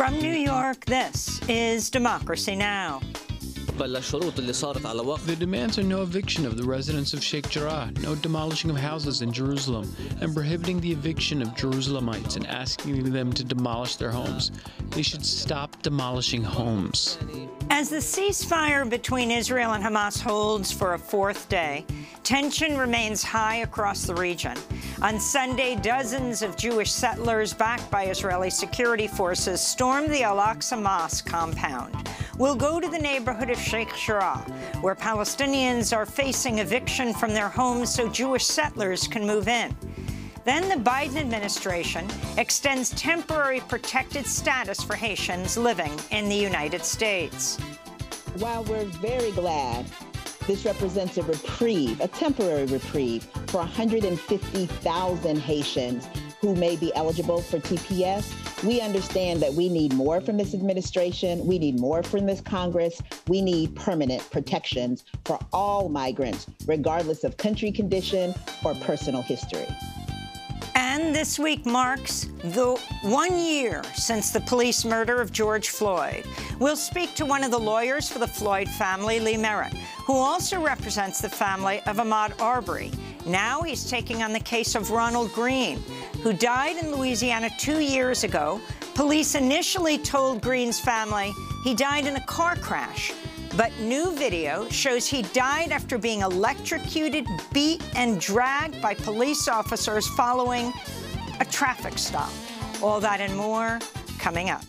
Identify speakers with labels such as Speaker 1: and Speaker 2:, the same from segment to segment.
Speaker 1: From New York, this is Democracy Now!
Speaker 2: The demands are no eviction of the residents of Sheikh Jarrah, no demolishing of houses in Jerusalem, and prohibiting the eviction of Jerusalemites and asking them to demolish their homes. They should stop demolishing homes.
Speaker 1: As the ceasefire between Israel and Hamas holds for a fourth day, tension remains high across the region. On Sunday, dozens of Jewish settlers backed by Israeli security forces stormed the Al-Aqsa Mosque compound. We'll go to the neighborhood of Sheikh Jarrah, where Palestinians are facing eviction from their homes so Jewish settlers can move in. Then the Biden administration extends temporary protected status for Haitians living in the United States.
Speaker 3: While we're very glad this represents a reprieve, a temporary reprieve for 150,000 Haitians who may be eligible for TPS. We understand that we need more from this administration. We need more from this Congress. We need permanent protections for all migrants, regardless of country condition or personal history.
Speaker 1: And this week marks the one year since the police murder of George Floyd. We'll speak to one of the lawyers for the Floyd family, Lee Merritt, who also represents the family of Ahmaud Arbery. Now he's taking on the case of Ronald Greene, who died in Louisiana two years ago. Police initially told Greene's family he died in a car crash. But new video shows he died after being electrocuted, beat, and dragged by police officers following a traffic stop. All that and more coming up.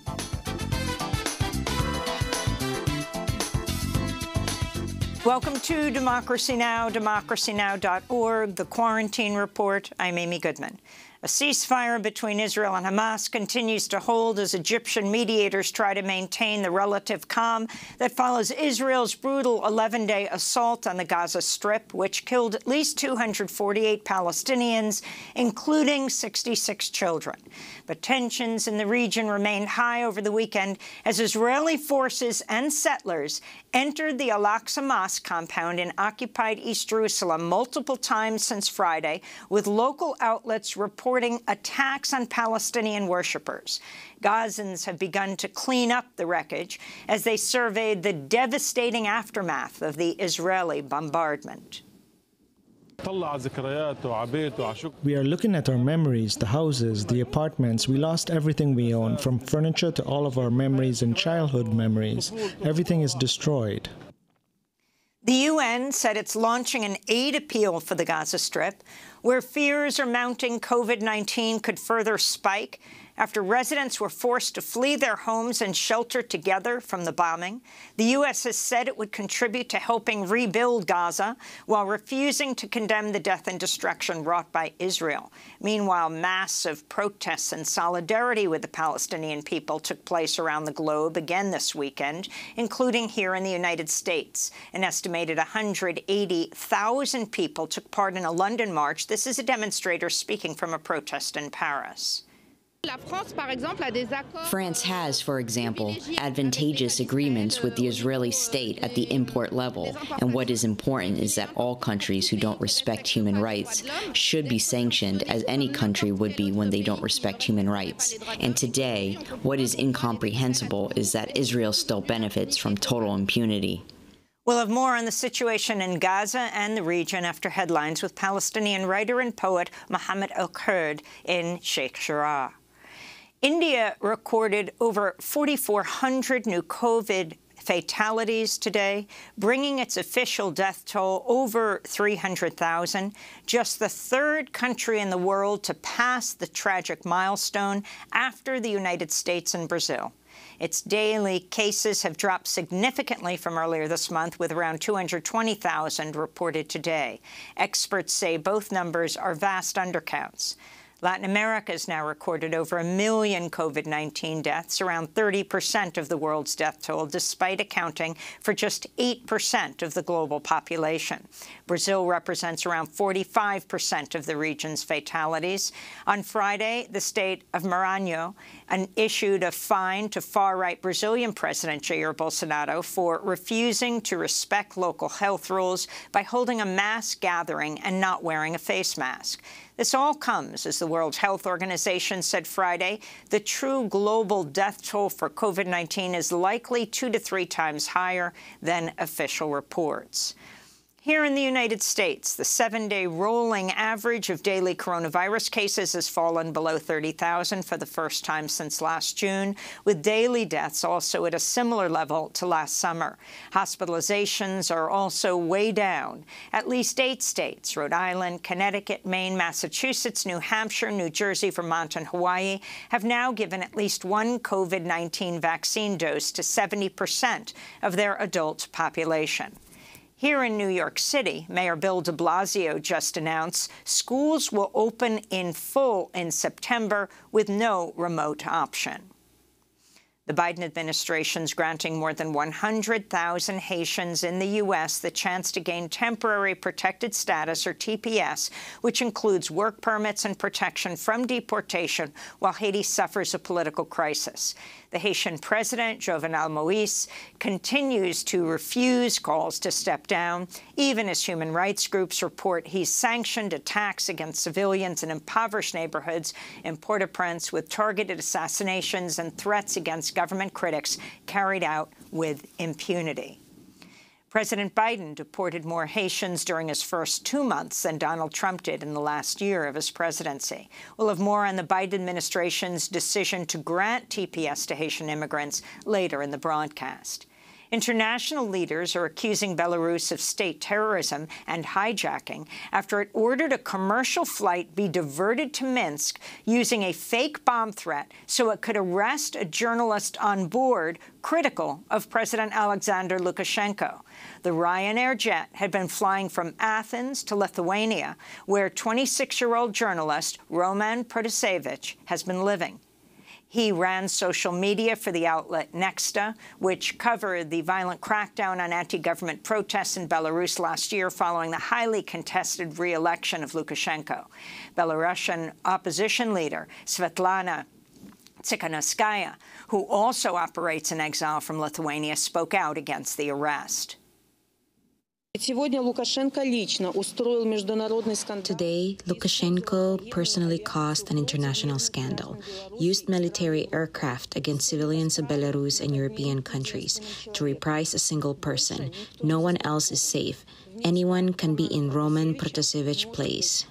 Speaker 1: Welcome to Democracy Now!, democracynow.org, The Quarantine Report. I'm Amy Goodman. A ceasefire between Israel and Hamas continues to hold as Egyptian mediators try to maintain the relative calm that follows Israel's brutal 11-day assault on the Gaza Strip, which killed at least 248 Palestinians, including 66 children. But tensions in the region remained high over the weekend as Israeli forces and settlers entered the Al-Aqsa Mosque compound in occupied East Jerusalem multiple times since Friday, with local outlets reporting attacks on Palestinian worshippers. Gazans have begun to clean up the wreckage as they surveyed the devastating aftermath of the Israeli bombardment.
Speaker 4: We are looking at our memories, the houses, the apartments. We lost everything we own, from furniture to all of our memories and childhood memories. Everything is destroyed.
Speaker 1: The UN said it's launching an aid appeal for the Gaza Strip, where fears are mounting COVID-19 could further spike after residents were forced to flee their homes and shelter together from the bombing. The U.S. has said it would contribute to helping rebuild Gaza while refusing to condemn the death and destruction wrought by Israel. Meanwhile, massive protests and solidarity with the Palestinian people took place around the globe again this weekend, including here in the United States. An estimated 180,000 people took part in a London march. This is a demonstrator speaking from a protest in Paris.
Speaker 5: France has, for example, advantageous agreements with the Israeli state at the import level, and what is important is that all countries who don't respect human rights should be sanctioned as any country would be when they don't respect human rights. And today, what is incomprehensible is that Israel still benefits from total impunity.
Speaker 1: We'll have more on the situation in Gaza and the region after headlines with Palestinian writer and poet Mohammed El-Kurd in Sheikh Jarrah. India recorded over 4,400 new COVID fatalities today, bringing its official death toll over 300,000, just the third country in the world to pass the tragic milestone after the United States and Brazil. Its daily cases have dropped significantly from earlier this month, with around 220,000 reported today. Experts say both numbers are vast undercounts. Latin America has now recorded over a million COVID-19 deaths, around 30 percent of the world's death toll, despite accounting for just 8 percent of the global population. Brazil represents around 45 percent of the region's fatalities. On Friday, the state of Maranhão issued a fine to far-right Brazilian President Jair Bolsonaro for refusing to respect local health rules by holding a mass gathering and not wearing a face mask. This all comes, as the World Health Organization said Friday, the true global death toll for COVID-19 is likely two to three times higher than official reports. Here in the United States, the seven-day rolling average of daily coronavirus cases has fallen below 30,000 for the first time since last June, with daily deaths also at a similar level to last summer. Hospitalizations are also way down. At least eight states, Rhode Island, Connecticut, Maine, Massachusetts, New Hampshire, New Jersey, Vermont, and Hawaii, have now given at least one COVID-19 vaccine dose to 70 percent of their adult population. Here in New York City, Mayor Bill de Blasio just announced schools will open in full in September with no remote option. The Biden administration's granting more than 100,000 Haitians in the U.S. the chance to gain temporary protected status, or TPS, which includes work permits and protection from deportation while Haiti suffers a political crisis. The Haitian president, Jovenel Moise, continues to refuse calls to step down, even as human rights groups report he's sanctioned attacks against civilians in impoverished neighborhoods in Port-au-Prince with targeted assassinations and threats against government critics carried out with impunity. President Biden deported more Haitians during his first two months than Donald Trump did in the last year of his presidency. We'll have more on the Biden administration's decision to grant TPS to Haitian immigrants later in the broadcast. International leaders are accusing Belarus of state terrorism and hijacking after it ordered a commercial flight be diverted to Minsk using a fake bomb threat so it could arrest a journalist on board critical of President Alexander Lukashenko. The Ryanair jet had been flying from Athens to Lithuania, where 26-year-old journalist Roman Protasevich has been living. He ran social media for the outlet Nexta, which covered the violent crackdown on anti-government protests in Belarus last year following the highly contested re-election of Lukashenko. Belarusian opposition leader Svetlana Tsikhanouskaya, who also operates in exile from Lithuania, spoke out against the arrest.
Speaker 6: Today, Lukashenko personally caused an international scandal, used military aircraft against civilians of Belarus and European countries to reprise a single person. No one else is safe. Anyone can be in Roman Protasevich place.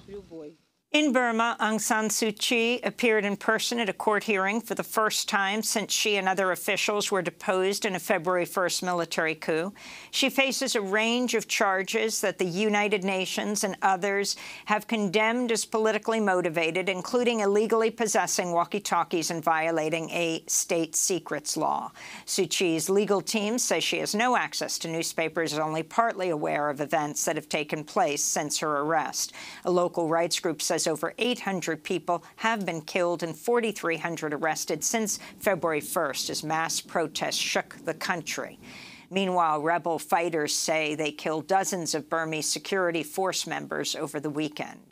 Speaker 1: In Burma, Aung San Suu Kyi appeared in person at a court hearing for the first time since she and other officials were deposed in a February 1st military coup. She faces a range of charges that the United Nations and others have condemned as politically motivated, including illegally possessing walkie-talkies and violating a state secrets law. Suu Kyi's legal team says she has no access to newspapers, is only partly aware of events that have taken place since her arrest. A local rights group says over 800 people have been killed and 4,300 arrested since February 1st as mass protests shook the country. Meanwhile, rebel fighters say they killed dozens of Burmese security force members over the weekend.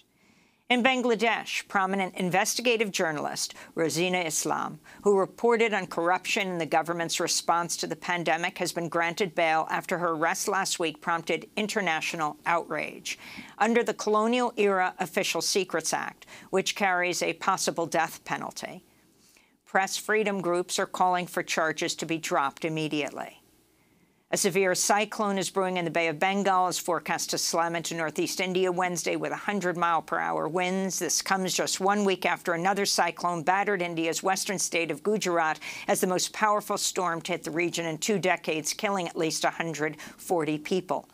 Speaker 1: In Bangladesh, prominent investigative journalist Rozina Islam, who reported on corruption in the government's response to the pandemic, has been granted bail after her arrest last week prompted international outrage. Under the colonial-era Official Secrets Act, which carries a possible death penalty, press freedom groups are calling for charges to be dropped immediately. A severe cyclone is brewing in the Bay of Bengal, is forecast to slam into northeast India Wednesday with 100-mile-per-hour winds. This comes just one week after another cyclone battered India's western state of Gujarat as the most powerful storm to hit the region in two decades, killing at least 140 people.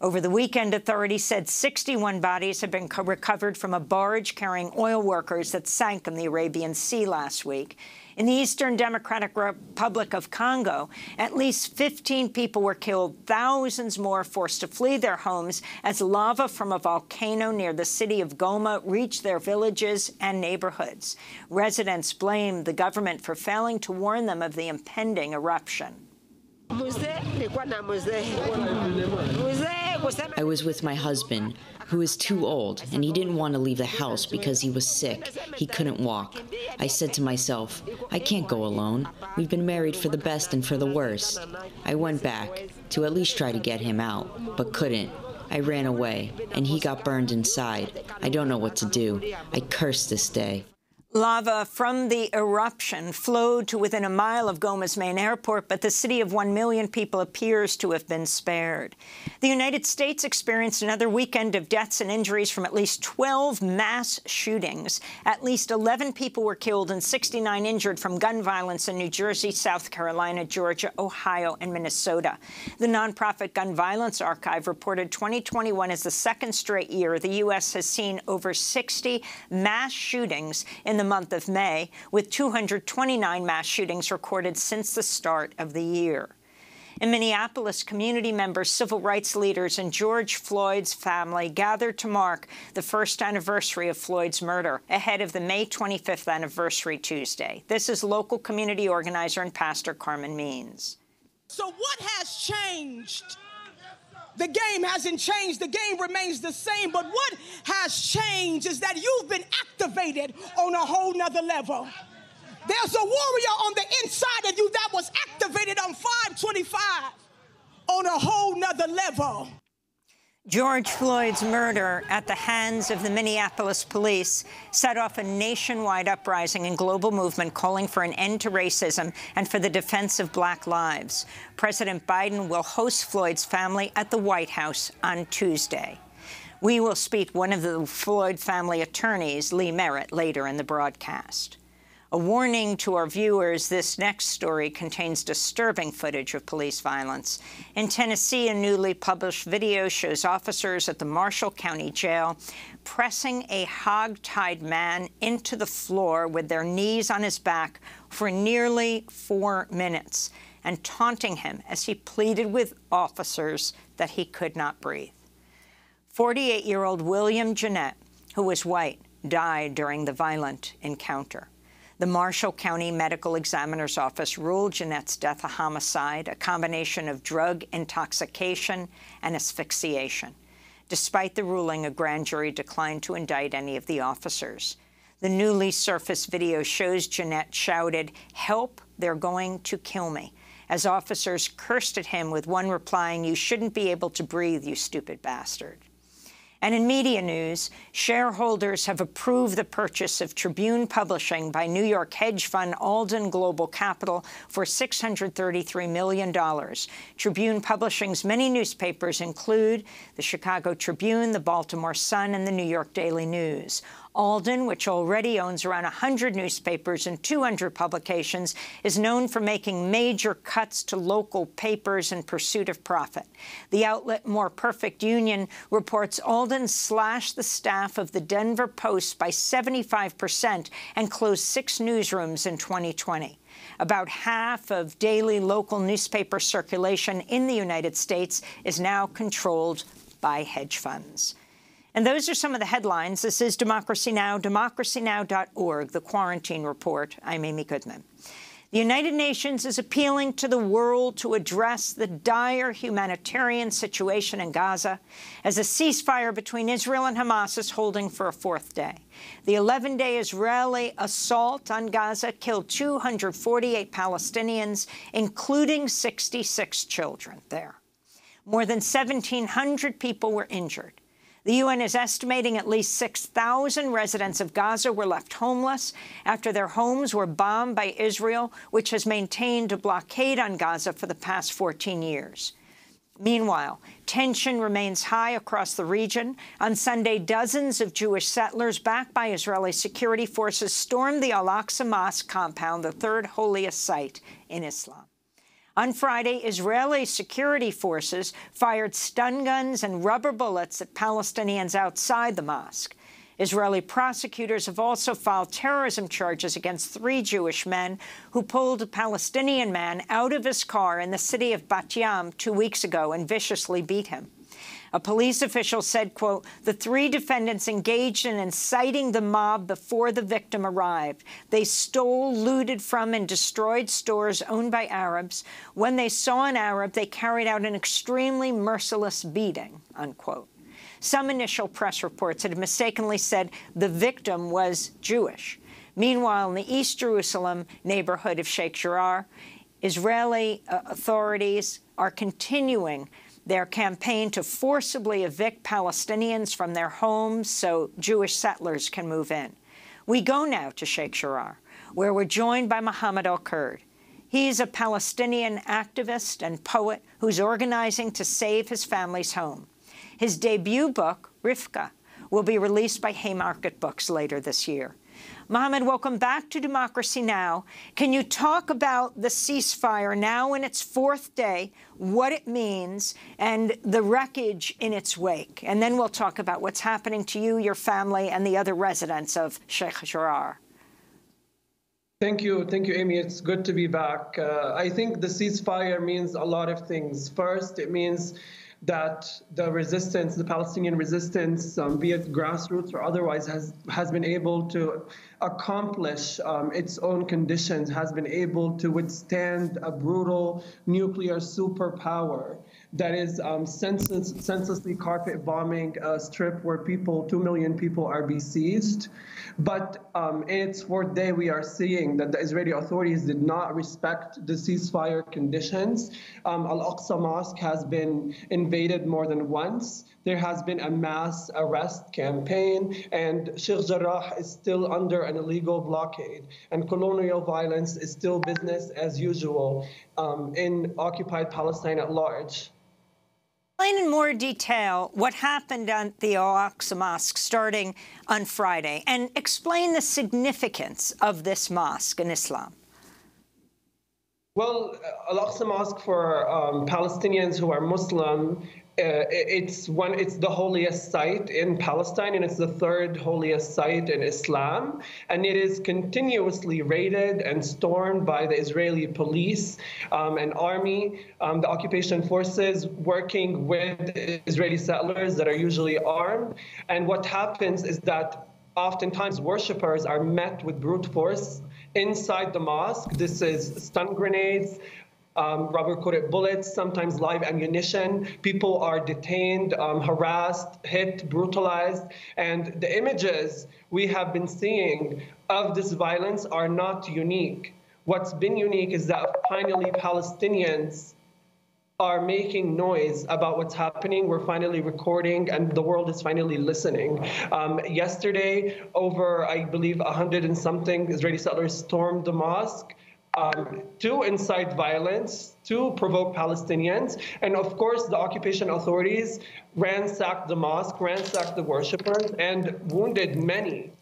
Speaker 1: Over the weekend, authorities said 61 bodies have been recovered from a barge carrying oil workers that sank in the Arabian Sea last week. In the Eastern Democratic Republic of Congo, at least 15 people were killed, thousands more forced to flee their homes as lava from a volcano near the city of Goma reached their villages and neighborhoods. Residents blamed the government for failing to warn them of the impending eruption.
Speaker 5: I was with my husband, who is too old, and he didn't want to leave the house because he was sick. He couldn't walk. I said to myself, I can't go alone. We've been married for the best and for the worst. I went back to at least try to get him out, but couldn't. I ran away, and he got burned inside. I don't know what to do. I curse this day.
Speaker 1: Lava from the eruption flowed to within a mile of Goma's main airport, but the city of 1 million people appears to have been spared. The United States experienced another weekend of deaths and injuries from at least 12 mass shootings. At least 11 people were killed and 69 injured from gun violence in New Jersey, South Carolina, Georgia, Ohio, and Minnesota. The nonprofit Gun Violence Archive reported 2021 is the second straight year the U.S. has seen over 60 mass shootings in the the month of May, with 229 mass shootings recorded since the start of the year. In Minneapolis, community members, civil rights leaders, and George Floyd's family gathered to mark the first anniversary of Floyd's murder ahead of the May 25th anniversary Tuesday. This is local community organizer and pastor Carmen Means.
Speaker 7: So what has changed? The game hasn't changed. The game remains the same. But what has changed is that you've been activated on a whole nother level. There's a warrior on the inside of you that was activated on 525 on a whole nother level.
Speaker 1: George Floyd's murder at the hands of the Minneapolis police set off a nationwide uprising and global movement calling for an end to racism and for the defense of black lives. President Biden will host Floyd's family at the White House on Tuesday. We will speak one of the Floyd family attorneys, Lee Merritt, later in the broadcast. A warning to our viewers, this next story contains disturbing footage of police violence. In Tennessee, a newly published video shows officers at the Marshall County Jail pressing a hog-tied man into the floor with their knees on his back for nearly four minutes and taunting him as he pleaded with officers that he could not breathe. 48-year-old William Jennette, who was white, died during the violent encounter. The Marshall County Medical Examiner's Office ruled Jennette's death a homicide, a combination of drug intoxication and asphyxiation. Despite the ruling, a grand jury declined to indict any of the officers. The newly surfaced video shows Jennette shouted, help, they're going to kill me, as officers cursed at him with one replying, you shouldn't be able to breathe, you stupid bastard. And in media news, shareholders have approved the purchase of Tribune Publishing by New York hedge fund Alden Global Capital for $633 million. Tribune Publishing's many newspapers include the Chicago Tribune, the Baltimore Sun, and the New York Daily News. Alden, which already owns around 100 newspapers and 200 publications, is known for making major cuts to local papers in pursuit of profit. The outlet More Perfect Union reports Alden slashed the staff of the Denver Post by 75 percent and closed six newsrooms in 2020. About half of daily local newspaper circulation in the United States is now controlled by hedge funds. And those are some of the headlines. This is Democracy Now!, democracynow.org, the Quarantine Report. I'm Amy Goodman. The United Nations is appealing to the world to address the dire humanitarian situation in Gaza as a ceasefire between Israel and Hamas is holding for a fourth day. The 11-day Israeli assault on Gaza killed 248 Palestinians, including 66 children there. More than 1,700 people were injured. The UN is estimating at least 6,000 residents of Gaza were left homeless after their homes were bombed by Israel, which has maintained a blockade on Gaza for the past 14 years. Meanwhile, tension remains high across the region. On Sunday, dozens of Jewish settlers backed by Israeli security forces stormed the Al-Aqsa Mosque compound, the third holiest site in Islam. On Friday, Israeli security forces fired stun guns and rubber bullets at Palestinians outside the mosque. Israeli prosecutors have also filed terrorism charges against three Jewish men who pulled a Palestinian man out of his car in the city of Bat Yam two weeks ago and viciously beat him. A police official said, quote, the three defendants engaged in inciting the mob before the victim arrived. They stole, looted from, and destroyed stores owned by Arabs. When they saw an Arab, they carried out an extremely merciless beating, unquote. Some initial press reports had mistakenly said the victim was Jewish. Meanwhile, in the East Jerusalem neighborhood of Sheikh Jarrah, Israeli uh, authorities are continuing their campaign to forcibly evict Palestinians from their homes so Jewish settlers can move in. We go now to Sheikh Jarrah, where we're joined by Mohammed El-Kurd. He's a Palestinian activist and poet who's organizing to save his family's home. His debut book, Rifqa, will be released by Haymarket Books later this year. Mohammed, welcome back to Democracy Now! Can you talk about the ceasefire now in its fourth day, what it means, and the wreckage in its wake? And then we'll talk about what's happening to you, your family, and the other residents of Sheikh Jarrah.
Speaker 8: Thank you. Thank you, Amy. It's good to be back. Uh, I think the ceasefire means a lot of things. First, it means that the resistance, the Palestinian resistance, um, be it grassroots or otherwise, has has been able to accomplish um, its own conditions, has been able to withstand a brutal nuclear superpower that is um, senseless, senselessly carpet bombing a strip where people, two million people, are besieged. But um, in its fourth day, we are seeing that the Israeli authorities did not respect the ceasefire conditions. Um, Al Aqsa Mosque has been invaded more than once. There has been a mass arrest campaign, and Sheikh Jarrah is still under an illegal blockade, and colonial violence is still business as usual um, in occupied Palestine at large.
Speaker 1: Explain in more detail what happened at the Al-Aqsa Mosque starting on Friday, and explain the significance of this mosque in Islam.
Speaker 8: Well, Al-Aqsa Mosque for um, Palestinians who are Muslim uh, it's one it's the holiest site in Palestine and it's the third holiest site in Islam. And it is continuously raided and stormed by the Israeli police um, and army. Um, the occupation forces working with Israeli settlers that are usually armed. And what happens is that oftentimes worshippers are met with brute force inside the mosque. This is stun grenades um, rubber coated bullets, sometimes live ammunition. People are detained, um, harassed, hit, brutalized. And the images we have been seeing of this violence are not unique. What's been unique is that finally Palestinians are making noise about what's happening. We're finally recording, and the world is finally listening. Um, yesterday, over, I believe, 100 and something Israeli settlers stormed the mosque um, to incite violence, to provoke Palestinians. And of course, the occupation authorities ransacked the mosque, ransacked the worshippers, and wounded many.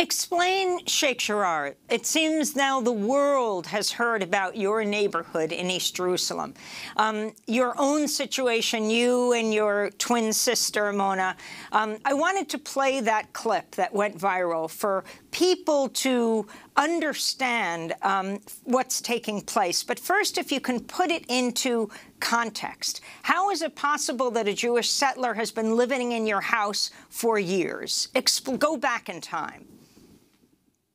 Speaker 1: Explain Sheikh Jarrah. It seems now the world has heard about your neighborhood in East Jerusalem. Um, your own situation, you and your twin sister, Muna. Um, I wanted to play that clip that went viral for people to understand um, what's taking place. But first, if you can put it into context. How is it possible that a Jewish settler has been living in your house for years? Expl go back in time.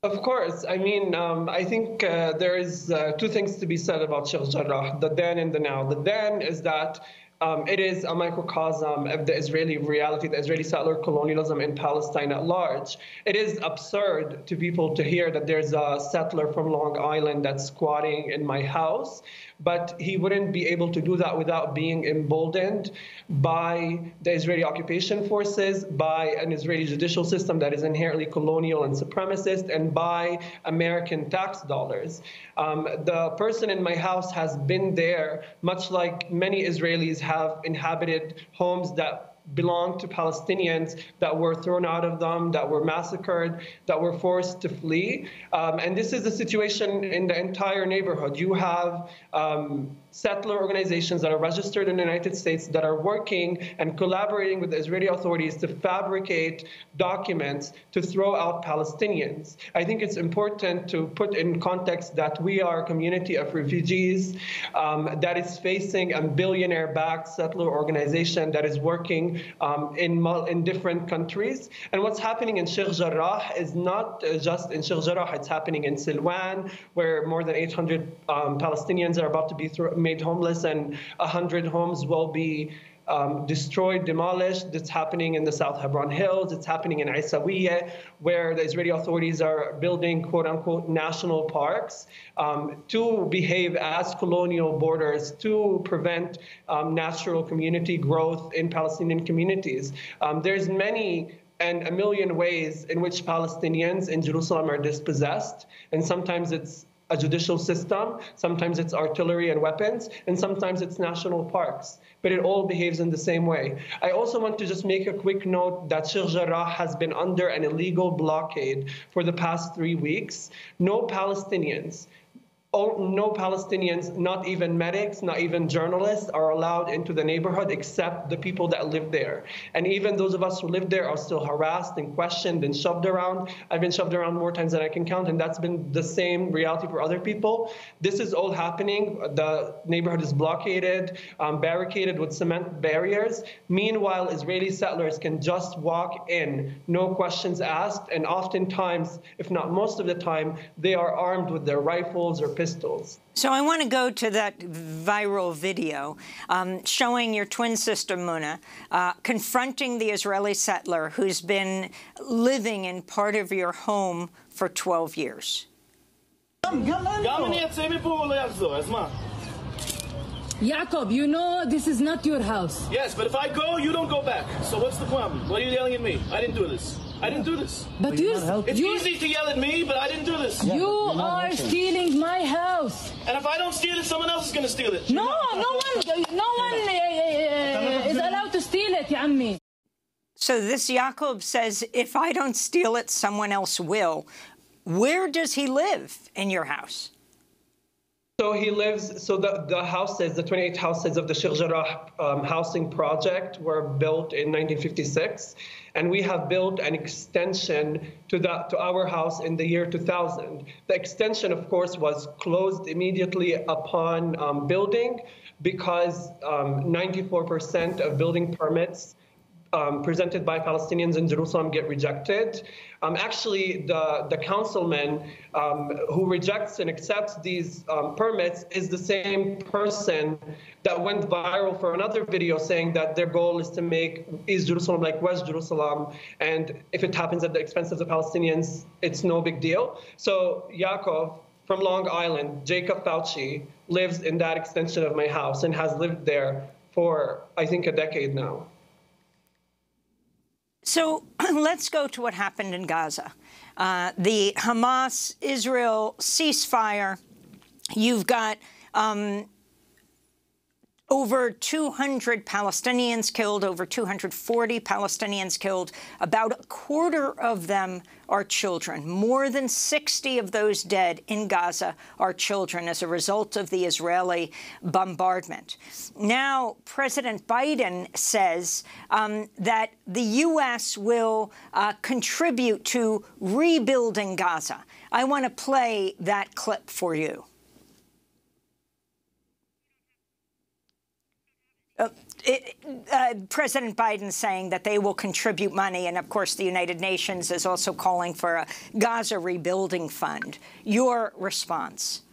Speaker 8: Of course. I mean, um, I think uh, there is uh, two things to be said about Sheikh Jarrah, the then and the now. The then is that um, it is a microcosm of the Israeli reality, the Israeli settler colonialism in Palestine at large. It is absurd to people to hear that there's a settler from Long Island that's squatting in my house but he wouldn't be able to do that without being emboldened by the Israeli occupation forces, by an Israeli judicial system that is inherently colonial and supremacist, and by American tax dollars. Um, the person in my house has been there, much like many Israelis have inhabited homes that belonged to Palestinians that were thrown out of them, that were massacred, that were forced to flee. Um, and this is the situation in the entire neighborhood. You have um, settler organizations that are registered in the United States that are working and collaborating with the Israeli authorities to fabricate documents to throw out Palestinians. I think it's important to put in context that we are a community of refugees um, that is facing a billionaire-backed settler organization that is working um, in, in different countries. And what's happening in Sheikh Jarrah is not uh, just in Sheikh Jarrah, it's happening in Silwan, where more than 800 um, Palestinians are about to be made homeless and 100 homes will be um, destroyed, demolished. It's happening in the South Hebron Hills. It's happening in Isawiyah, where the Israeli authorities are building quote unquote national parks um, to behave as colonial borders to prevent um, natural community growth in Palestinian communities. Um, there's many and a million ways in which Palestinians in Jerusalem are dispossessed, and sometimes it's a judicial system, sometimes it's artillery and weapons, and sometimes it's national parks. But it all behaves in the same way. I also want to just make a quick note that Sheikh Jarrah has been under an illegal blockade for the past three weeks. No Palestinians no Palestinians, not even medics, not even journalists, are allowed into the neighborhood except the people that live there. And even those of us who live there are still harassed and questioned and shoved around. I've been shoved around more times than I can count, and that's been the same reality for other people. This is all happening. The neighborhood is blockaded, um, barricaded with cement barriers. Meanwhile, Israeli settlers can just walk in, no questions asked, and oftentimes, if not most of the time, they are armed with their rifles or pistols pistols.
Speaker 1: So I want to go to that viral video um, showing your twin sister, Muna, uh, confronting the Israeli settler who's been living in part of your home for 12 years.
Speaker 9: Jacob, you know this is not your house.
Speaker 10: Yes, but if I go, you don't go back. So what's the problem? Why are you yelling at me? I didn't do this. I didn't do this.
Speaker 9: But you're
Speaker 10: it's easy to yell at me, but I didn't do this.
Speaker 9: Yeah, you are stealing my house.
Speaker 10: And if I don't steal it, someone else is going to steal it.
Speaker 9: No, no one, no one uh, is allowed to steal it, ya ammi.
Speaker 1: So this Jacob says, if I don't steal it, someone else will. Where does he live in your house?
Speaker 8: So he lives, so the, the houses, the 28 houses of the Sheikh Jarrah um, housing project were built in 1956. And we have built an extension to, that, to our house in the year 2000. The extension, of course, was closed immediately upon um, building because 94% um, of building permits um, presented by Palestinians in Jerusalem get rejected. Um, actually, the, the councilman um, who rejects and accepts these um, permits is the same person that went viral for another video saying that their goal is to make East Jerusalem like West Jerusalem. And if it happens at the expense of the Palestinians, it's no big deal. So Yaakov from Long Island, Jacob Fauci, lives in that extension of my house and has lived there for, I think, a decade now.
Speaker 1: So let's go to what happened in Gaza. Uh, the Hamas-Israel ceasefire, you've got um, over 200 Palestinians killed, over 240 Palestinians killed. About a quarter of them are children. More than 60 of those dead in Gaza are children as a result of the Israeli bombardment. Now, President Biden says um, that the U.S. will uh, contribute to rebuilding Gaza. I want to play that clip for you. Uh, it, uh, President Biden saying that they will contribute money, and of course the United Nations is also calling for a Gaza rebuilding fund. Your response?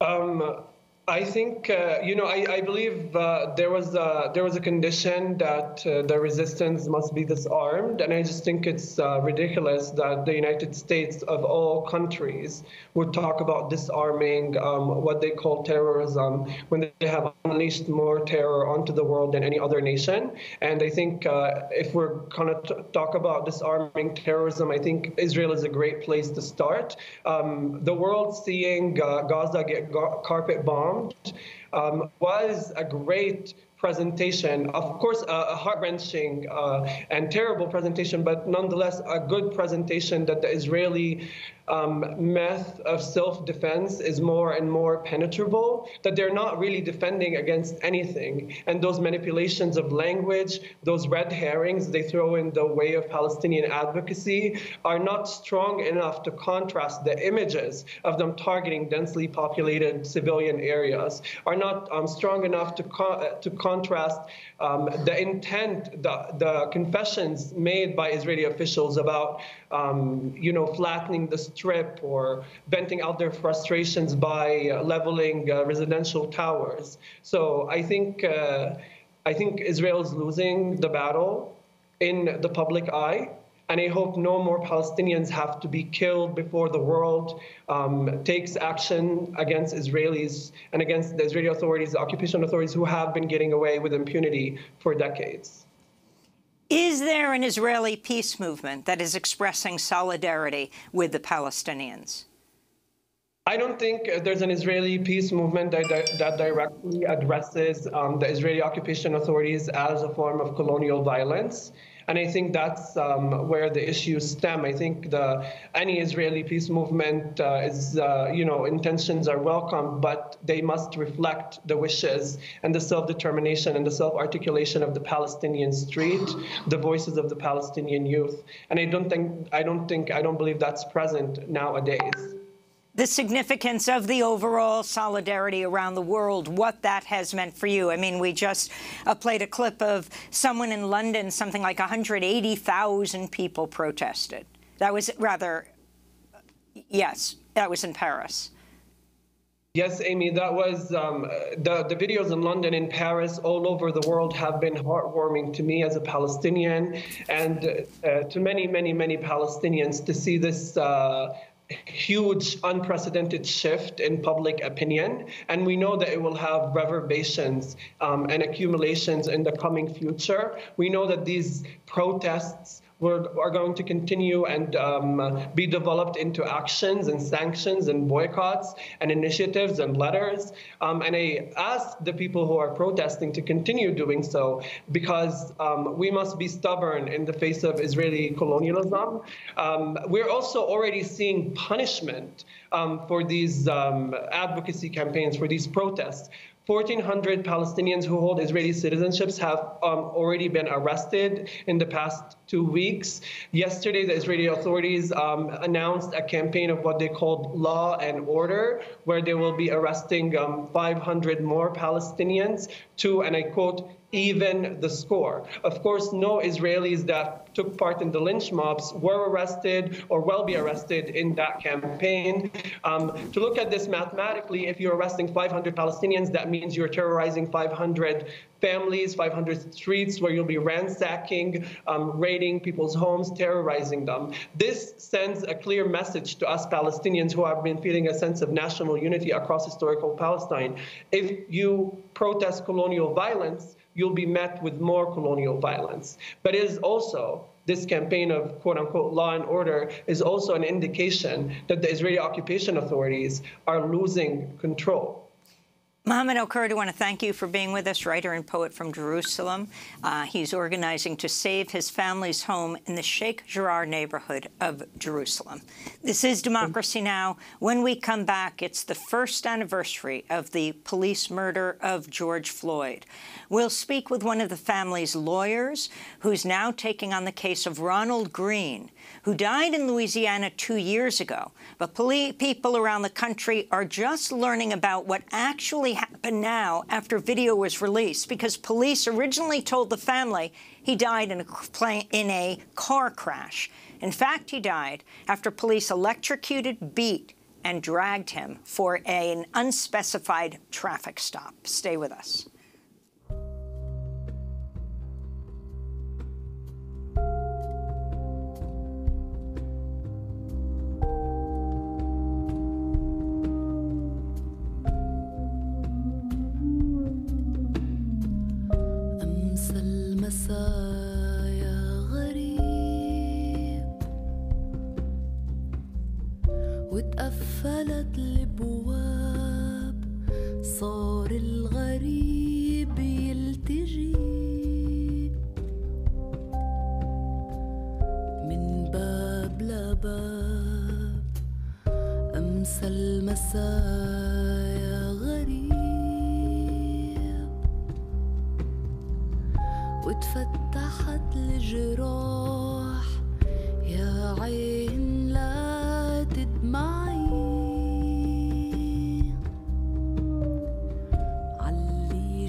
Speaker 8: Um, I think uh, you know. I, I believe uh, there was a, there was a condition that uh, the resistance must be disarmed, and I just think it's uh, ridiculous that the United States, of all countries, would talk about disarming um, what they call terrorism when they have unleashed more terror onto the world than any other nation. And I think uh, if we're going to talk about disarming terrorism, I think Israel is a great place to start. Um, the world seeing uh, Gaza get carpet bombed um, was a great presentation. Of course, a, heart-wrenching uh, and terrible presentation, but nonetheless a good presentation that the Israeli um, myth of self-defense is more and more penetrable, that they're not really defending against anything. And those manipulations of language, those red herrings they throw in the way of Palestinian advocacy are not strong enough to contrast the images of them targeting densely populated civilian areas, are not um, strong enough to, co to contrast um, the intent, the, the confessions made by Israeli officials about, um, you know, flattening the strip or venting out their frustrations by uh, leveling uh, residential towers. So I think uh, I think Israel is losing the battle in the public eye. And I hope no more Palestinians have to be killed before the world um, takes action against Israelis and against the Israeli authorities, the occupation authorities who have been getting away with impunity for decades.
Speaker 1: Is there an Israeli peace movement that is expressing solidarity with the Palestinians?
Speaker 8: I don't think there's an Israeli peace movement that, that directly addresses um, the Israeli occupation authorities as a form of colonial violence. And I think that's um, where the issues stem. I think the any Israeli peace movement uh, is, uh, you know, intentions are welcome, but they must reflect the wishes and the self-determination and the self-articulation of the Palestinian street, the voices of the Palestinian youth. And I don't think, I don't think, I don't believe that's present nowadays
Speaker 1: the significance of the overall solidarity around the world, what that has meant for you. I mean, we just uh, played a clip of someone in London, something like 180,000 people protested. That was rather, yes, that was in Paris.
Speaker 8: Yes, Amy, that was um, the, the videos in London, in Paris, all over the world have been heartwarming to me as a Palestinian and uh, to many, many, many Palestinians to see this uh, huge, unprecedented shift in public opinion. And we know that it will have reverberations um, and accumulations in the coming future. We know that these protests were, are going to continue and um, be developed into actions and sanctions and boycotts and initiatives and letters. Um, and I ask the people who are protesting to continue doing so because um, we must be stubborn in the face of Israeli colonialism. Um, we're also already seeing punishment um, for these um, advocacy campaigns, for these protests. 1,400 Palestinians who hold Israeli citizenships have um, already been arrested in the past two weeks. Yesterday, the Israeli authorities um, announced a campaign of what they called law and order, where they will be arresting um, 500 more Palestinians to, and I quote, even the score. Of course, no Israelis that took part in the lynch mobs were arrested or will be arrested in that campaign. Um, to look at this mathematically, if you're arresting 500 Palestinians, that means you're terrorizing 500 families, 500 streets where you'll be ransacking, um, raiding people's homes, terrorizing them. This sends a clear message to us Palestinians who have been feeling a sense of national unity across historical Palestine. If you protest colonial violence, you'll be met with more colonial violence. But it is also this campaign of quote unquote law and order is also an indication that the Israeli occupation authorities are losing control.
Speaker 1: Mohammed El-Kurd, I want to thank you for being with us, writer and poet from Jerusalem. Uh, he's organizing to save his family's home in the Sheikh Jarrah neighborhood of Jerusalem. This is Democracy Now! When we come back, it's the first anniversary of the police murder of George Floyd. We'll speak with one of the family's lawyers, who's now taking on the case of Ronald Greene, who died in Louisiana two years ago. But people around the country are just learning about what actually happened now after video was released, because police originally told the family he died in a, in a car crash. In fact, he died after police electrocuted, beat, and dragged him for a, an unspecified traffic stop. Stay with us.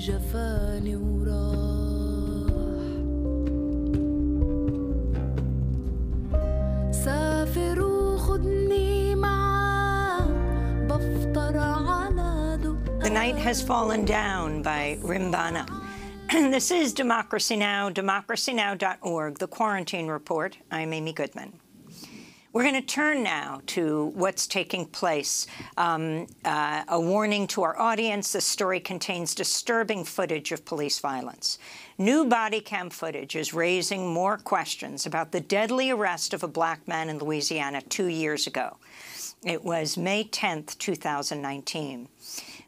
Speaker 11: جفاني وراح سافر وخدني معاك بفطر على دقاق
Speaker 1: The Night Has Fallen Down by Rimbana. this is Democracy Now!, democracynow.org, the Quarantine Report. I'm Amy Goodman. We're going to turn now to what's taking place. Um, uh, a warning to our audience, this story contains disturbing footage of police violence. New body cam footage is raising more questions about the deadly arrest of a black man in Louisiana two years ago. It was May 10, 2019.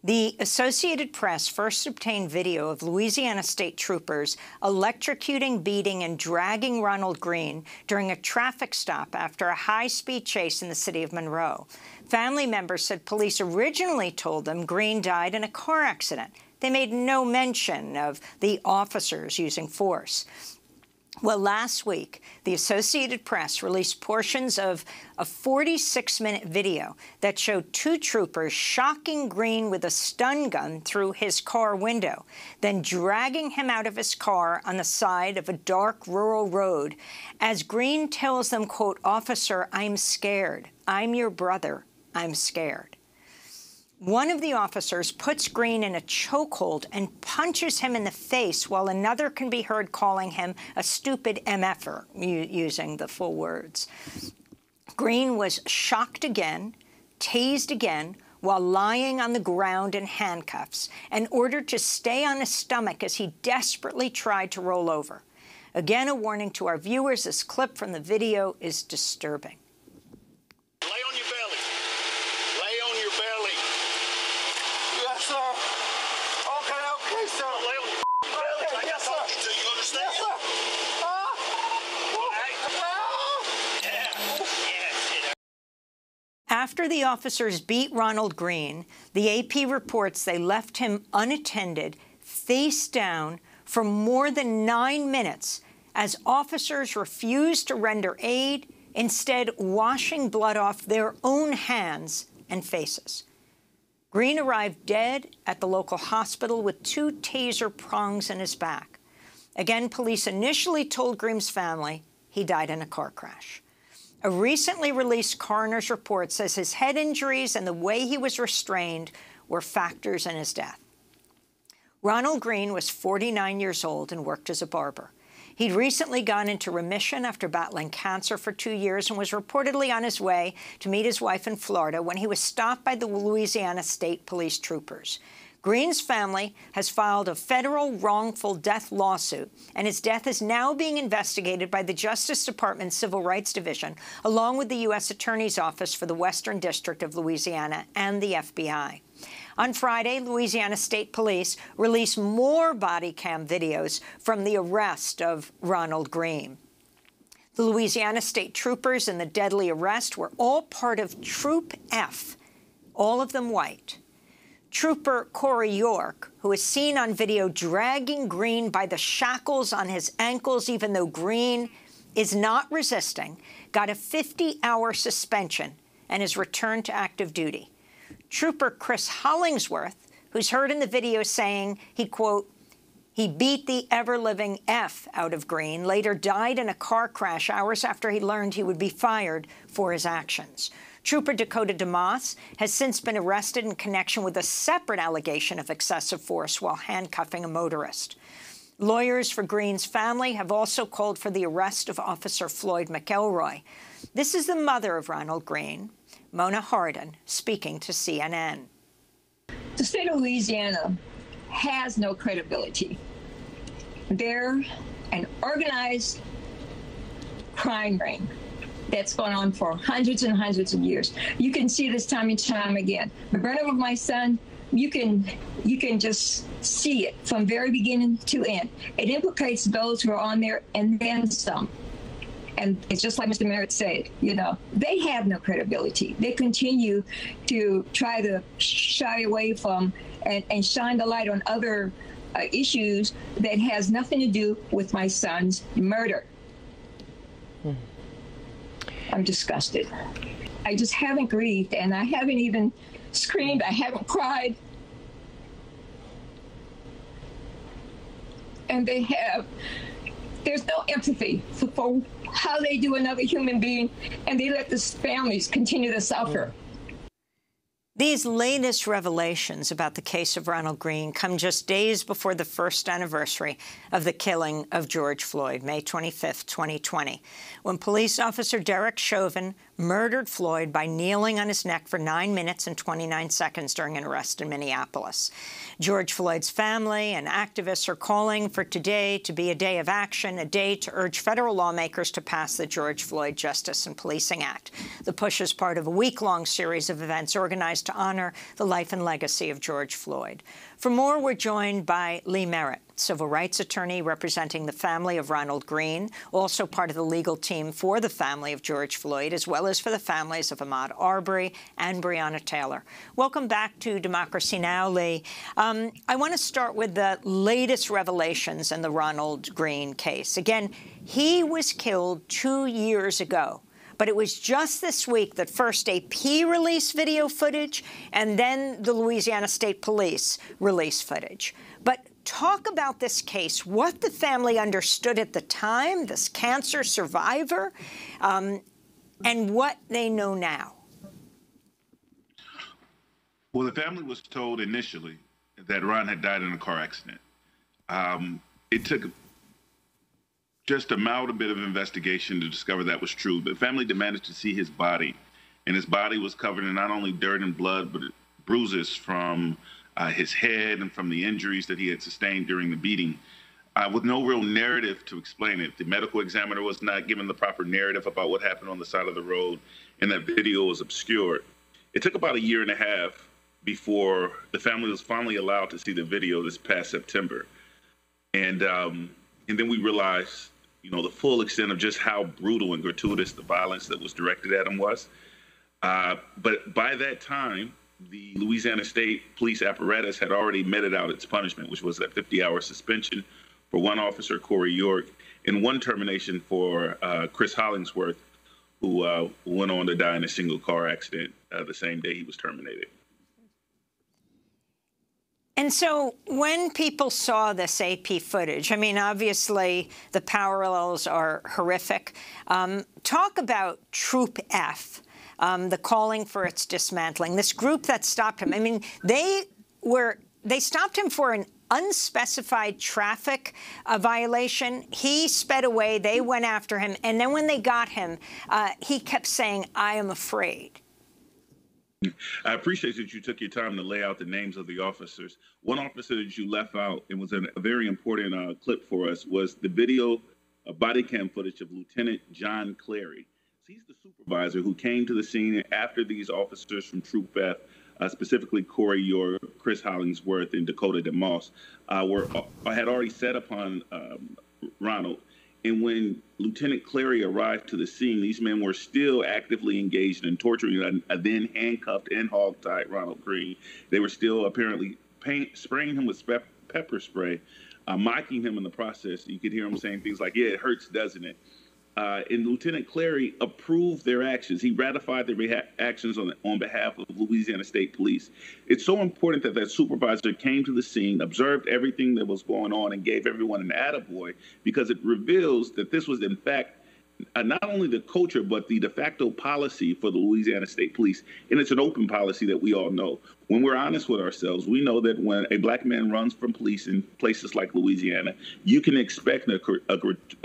Speaker 1: The Associated Press first obtained video of Louisiana state troopers electrocuting, beating, and dragging Ronald Greene during a traffic stop after a high-speed chase in the city of Monroe. Family members said police originally told them Greene died in a car accident. They made no mention of the officers using force. Well, last week, the Associated Press released portions of a 46-minute video that showed two troopers shocking Greene with a stun gun through his car window, then dragging him out of his car on the side of a dark rural road as Greene tells them, quote, Officer, I'm scared. I'm your brother. I'm scared. One of the officers puts Greene in a chokehold and punches him in the face, while another can be heard calling him a stupid MFer, using the full words. Greene was shocked again, tased again, while lying on the ground in handcuffs, and ordered to stay on his stomach as he desperately tried to roll over. Again, a warning to our viewers, this clip from the video is disturbing.
Speaker 10: Lay on your belly. Lay on your belly. Yes, sir. Okay, okay, sir. Lay on your belly. like I told you to. You understand? Yes, sir.
Speaker 1: After the officers beat Ronald Greene, the AP reports they left him unattended, face down, for more than nine minutes as officers refused to render aid, instead washing blood off their own hands and faces. Greene arrived dead at the local hospital with two taser prongs in his back. Again, police initially told Greene's family he died in a car crash. A recently released coroner's report says his head injuries and the way he was restrained were factors in his death. Ronald Greene was 49 years old and worked as a barber. He'd recently gone into remission after battling cancer for two years and was reportedly on his way to meet his wife in Florida when he was stopped by the Louisiana State Police troopers. Greene's family has filed a federal wrongful death lawsuit, and his death is now being investigated by the Justice Department Civil Rights Division, along with the U.S. Attorney's Office for the Western District of Louisiana and the FBI. On Friday, Louisiana State Police released more body cam videos from the arrest of Ronald Greene. The Louisiana State Troopers in the deadly arrest were all part of Troop F, all of them white. Trooper Kory York, who is seen on video dragging Greene by the shackles on his ankles, even though Greene is not resisting, got a 50-hour suspension and is returned to active duty. Trooper Chris Hollingsworth, who's heard in the video saying he, quote, he beat the ever-living F out of Greene, later died in a car crash hours after he learned he would be fired for his actions. Trooper Dakota DeMoss has since been arrested in connection with a separate allegation of excessive force while handcuffing a motorist. Lawyers for Greene's family have also called for the arrest of Officer Floyd McElroy. This is the mother of Ronald Greene, Mona Hardin, speaking to CNN.
Speaker 12: The state of Louisiana has no credibility. They're an organized crime ring that's gone on for hundreds and hundreds of years. You can see this time and time again. The burning of my son, you can you can just see it from very beginning to end. It implicates those who are on there and then some. And it's just like Mr. Merritt said, you know, they have no credibility. They continue to try to shy away from and, and shine the light on other uh, issues that has nothing to do with my son's murder. Hmm. I'm disgusted. I just haven't grieved and I haven't even screamed. I haven't cried. And they have, there's no empathy for, for how they do another human being, and they let the families continue to suffer.
Speaker 1: These latest revelations about the case of Ronald Greene come just days before the first anniversary of the killing of George Floyd, May 25, 2020, when police officer Derek Chauvin murdered Floyd by kneeling on his neck for 9 minutes and 29 seconds during an arrest in Minneapolis. George Floyd's family and activists are calling for today to be a day of action, a day to urge federal lawmakers to pass the George Floyd Justice and Policing Act. The push is part of a week-long series of events organized to honor the life and legacy of George Floyd. For more, we're joined by Lee Merritt, civil rights attorney representing the family of Ronald Greene, also part of the legal team for the family of George Floyd, as well as for the families of Ahmaud Arbery and Breonna Taylor. Welcome back to Democracy Now!, Lee. Um, I want to start with the latest revelations in the Ronald Greene case. Again, he was killed two years ago. But it was just this week that first AP released video footage and then the Louisiana State Police released footage. But talk about this case, what the family understood at the time, this cancer survivor, um, and what they know now.
Speaker 13: Well, the family was told initially that Ron had died in a car accident. Um, it took just a mild bit of investigation to discover that was true. The family demanded to see his body, and his body was covered in not only dirt and blood, but bruises from uh, his head and from the injuries that he had sustained during the beating. Uh, with no real narrative to explain it. The medical examiner was not given the proper narrative about what happened on the side of the road, and that video was obscured. It took about a year and a half before the family was finally allowed to see the video this past September. And um, and then we realized you know, the full extent of just how brutal and gratuitous the violence that was directed at him was. Uh, but by that time, the Louisiana State Police apparatus had already meted out its punishment, which was a 50-hour suspension for one officer, Kory York, and one termination for uh, Chris Hollingsworth, who uh, went on to die in a single car accident uh, the same day he was terminated.
Speaker 1: And so when people saw this AP footage, I mean, obviously the parallels are horrific. Um, talk about Troop F, um, the calling for its dismantling, this group that stopped him. I mean, they were they stopped him for an unspecified traffic uh, violation. He sped away. They went after him. And then when they got him, uh, he kept saying, I am afraid.
Speaker 13: I appreciate that you took your time to lay out the names of the officers. One officer that you left out, and was a very important uh, clip for us, was the video uh, body cam footage of Lieutenant John Clary. He's the supervisor who came to the scene after these officers from Troop F, uh, specifically Kory York, Chris Hollingsworth, and Dakota DeMoss, uh, were uh, had already set upon um, Ronald and when Lieutenant Clary arrived to the scene, these men were still actively engaged in torturing a, then handcuffed and hogtied Ronald Greene. They were still apparently paint, spraying him with pepper spray, uh, mocking him in the process. You could hear him saying things like, "Yeah, it hurts, doesn't it?" Uh, and Lieutenant Clary approved their actions. He ratified their beha- actions on, on behalf of Louisiana State Police. It's so important that that supervisor came to the scene, observed everything that was going on, and gave everyone an attaboy because it reveals that this was, in fact, uh, not only the culture, but the de facto policy for the Louisiana State Police. And it's an open policy that we all know. When we're honest with ourselves, we know that when a black man runs from police in places like Louisiana, you can expect a, a,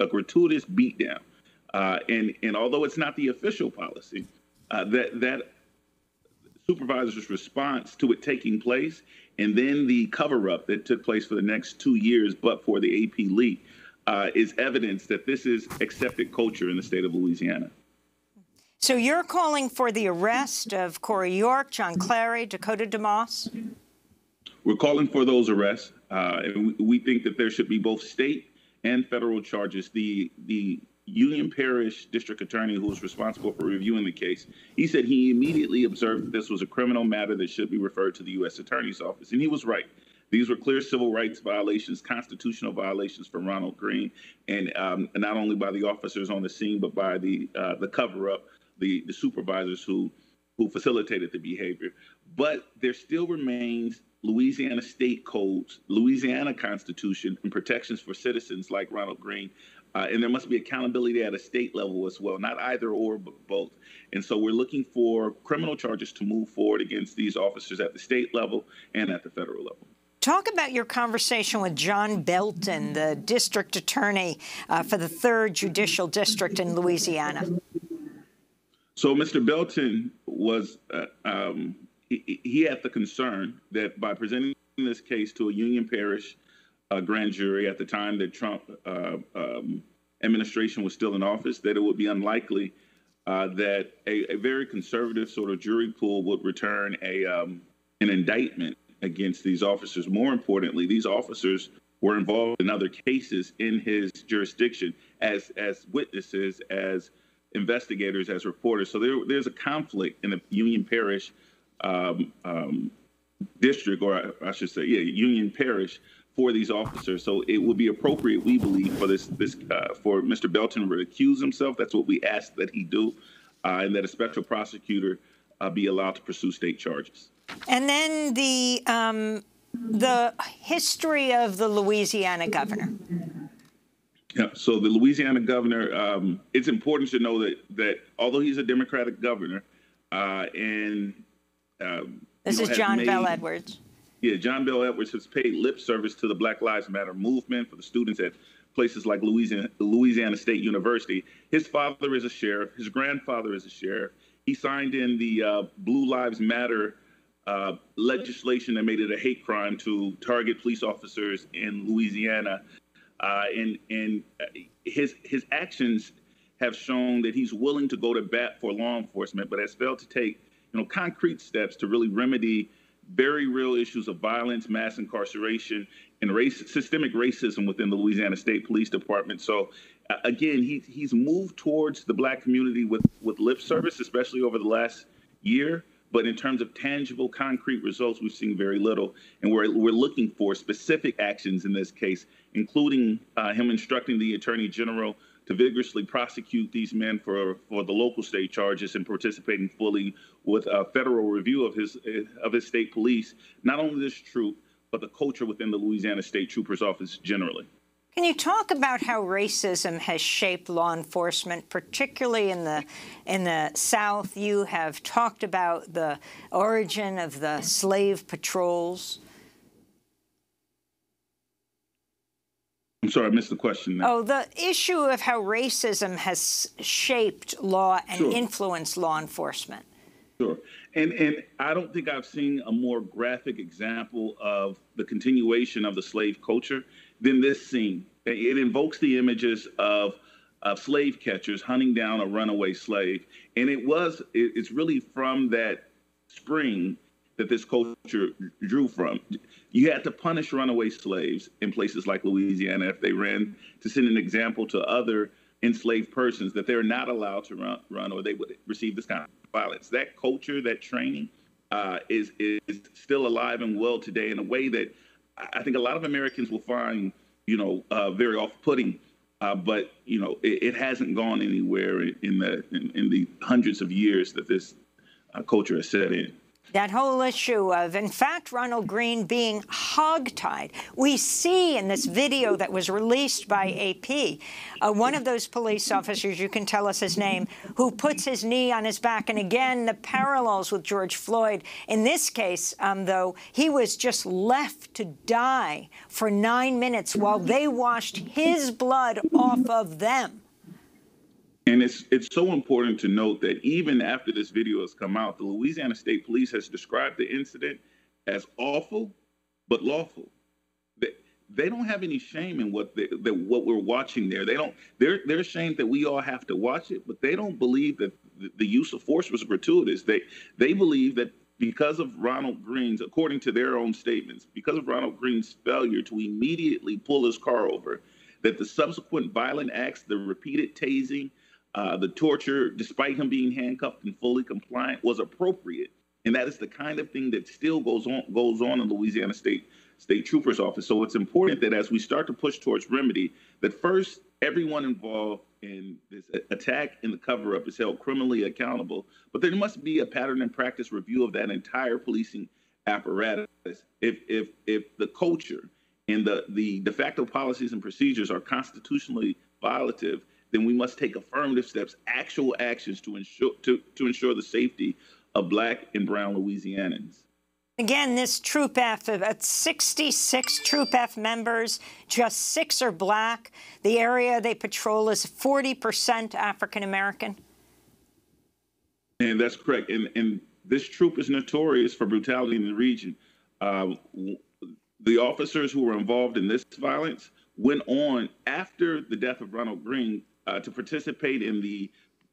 Speaker 13: a gratuitous beatdown. Uh, and and although it's not the official policy, uh, that that supervisor's response to it taking place, and then the cover up that took place for the next two years, but for the AP leak, uh, is evidence that this is accepted culture in the state of Louisiana.
Speaker 1: So you're calling for the arrest of Kory York, John Clary, Dakota DeMoss?
Speaker 13: we're calling for those arrests. Uh, and we, we think that there should be both state and federal charges. The the Union Parish District Attorney, who was responsible for reviewing the case, he said he immediately observed that this was a criminal matter that should be referred to the U.S. Attorney's Office, and he was right. These were clear civil rights violations, constitutional violations from Ronald Greene, and um, not only by the officers on the scene, but by the uh, the cover-up, the the supervisors who who facilitated the behavior. But there still remains Louisiana state codes, Louisiana Constitution, and protections for citizens like Ronald Greene. Uh, and there must be accountability at a state level as well, not either or, but both. And so we're looking for criminal charges to move forward against these officers at the state level and at the federal level.
Speaker 1: Talk about your conversation with John Belton, the district attorney uh, for the 3rd Judicial District in Louisiana.
Speaker 13: So Mr. Belton was, uh, um, he, he, had the concern that by presenting this case to a Union Parish uh, grand jury at the time that Trump uh, um, administration was still in office, that it would be unlikely uh, that a, a, very conservative sort of jury pool would return a um, an indictment against these officers. More importantly, these officers were involved in other cases in his jurisdiction as as witnesses, as investigators, as reporters. So there, there's a conflict in the Union Parish um, um, district, or I, I, should say, yeah, Union Parish, for these officers. So it would be appropriate, we believe, for this this uh, for Mr. Belton to recuse himself. That's what we ask that he do, uh, and that a special prosecutor uh, be allowed to pursue state charges.
Speaker 1: And then the um, the history of the Louisiana governor.
Speaker 13: Yeah, so the Louisiana governor, um, it's important to know that that although he's a Democratic governor, uh, and um,
Speaker 1: this is John made, Bel Edwards.
Speaker 13: Yeah, John Bel Edwards has paid lip service to the Black Lives Matter movement for the students at places like Louisiana, Louisiana State University. His father is a sheriff. His grandfather is a sheriff. He signed in the uh, Blue Lives Matter uh, legislation that made it a hate crime to target police officers in Louisiana. Uh, and and uh, his his actions have shown that he's willing to go to bat for law enforcement, but has failed to take you know concrete steps to really remedy very real issues of violence, mass incarceration, and race, systemic racism within the Louisiana State Police Department. So, uh, again, he, he's moved towards the black community with, with lip service, especially over the last year. But in terms of tangible, concrete results, we've seen very little. And we're, we're looking for specific actions in this case, including uh, him instructing the Attorney General to vigorously prosecute these men for, for the local state charges and participating fully with a federal review of his, of his state police, not only this troop, but the culture within the Louisiana State Trooper's Office generally.
Speaker 1: Can you talk about how racism has shaped law enforcement, particularly in the in the South? You have talked about the origin of the slave patrols.
Speaker 13: I'm sorry, I missed the question.
Speaker 1: Now. Oh, the issue of how racism has shaped law and sure. influenced law enforcement.
Speaker 13: Sure. And and I don't think I've seen a more graphic example of the continuation of the slave culture than this scene. It invokes the images of slave catchers hunting down a runaway slave, and it was it, it's really from that spring that this culture drew from. You had to punish runaway slaves in places like Louisiana if they ran to send an example to other enslaved persons that they're not allowed to run, run or they would receive this kind of violence. That culture, that training, uh, is is still alive and well today in a way that I think a lot of Americans will find, you know, uh, very off-putting. Uh, but you know, it, it, hasn't gone anywhere in the in, in, the hundreds of years that this uh, culture has set in
Speaker 1: that whole issue of, in fact, Ronald Greene being hogtied. We see in this video that was released by AP, uh, one of those police officers, you can tell us his name, who puts his knee on his back. And again, the parallels with George Floyd. In this case, um, though, he was just left to die for nine minutes while they washed his blood off of them.
Speaker 13: And it's it's so important to note that even after this video has come out, the Louisiana State Police has described the incident as awful but lawful. They, they don't have any shame in what they, that what we're watching there. They don't. They're they're ashamed that we all have to watch it, but they don't believe that the, the use of force was gratuitous. They they believe that because of Ronald Greene's, according to their own statements, because of Ronald Greene's failure to immediately pull his car over, that the subsequent violent acts, the repeated tasing, uh, the torture, despite him being handcuffed and fully compliant, was appropriate. And that is the kind of thing that still goes on goes on in Louisiana State State Trooper's Office. So it's important that as we start to push towards remedy, that first everyone involved in this attack and the cover up is held criminally accountable. But there must be a pattern and practice review of that entire policing apparatus. If if if the culture and the the de facto policies and procedures are constitutionally violative, then we must take affirmative steps, actual actions to ensure to, to ensure the safety of black and brown Louisianans.
Speaker 1: Again, this Troop F, about 66 Troop F members, just six are black. The area they patrol is 40% African American.
Speaker 13: And that's correct. And, and this troop is notorious for brutality in the region. Uh, the officers who were involved in this violence went on after the death of Ronald Greene uh, to participate in the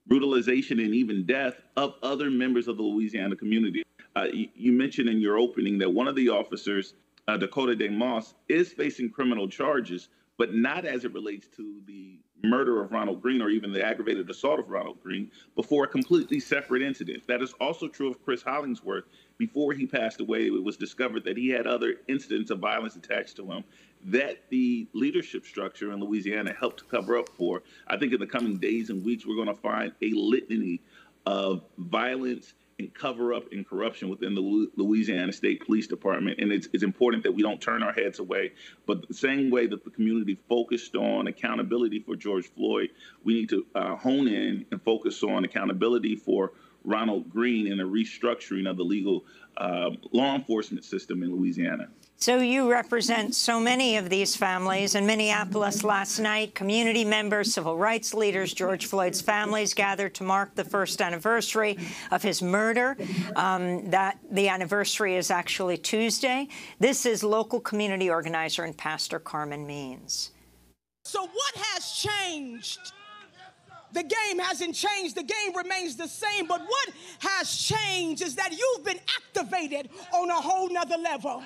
Speaker 13: brutalization and even death of other members of the Louisiana community. Uh, you, you, mentioned in your opening that one of the officers, uh, Dakota DeMoss, is facing criminal charges, but not as it relates to the murder of Ronald Greene or even the aggravated assault of Ronald Greene before a completely separate incident. That is also true of Chris Hollingsworth. Before he passed away, it was discovered that he had other incidents of violence attached to him that the leadership structure in Louisiana helped to cover up for. I think in the coming days and weeks, we're going to find a litany of violence and cover up and corruption within the Louisiana State Police Department. And it's, it's important that we don't turn our heads away. But the same way that the community focused on accountability for George Floyd, we need to uh, hone in and focus on accountability for Ronald Greene and the restructuring of the legal uh, law enforcement system in Louisiana.
Speaker 1: So you represent so many of these families. In Minneapolis last night, community members, civil rights leaders, George Floyd's families gathered to mark the first anniversary of his murder. Um, that The anniversary is actually Tuesday. This is local community organizer and pastor Carmen Means.
Speaker 7: So what has changed? The game hasn't changed. The game remains the same. But what has changed is that you've been activated on a whole nother level.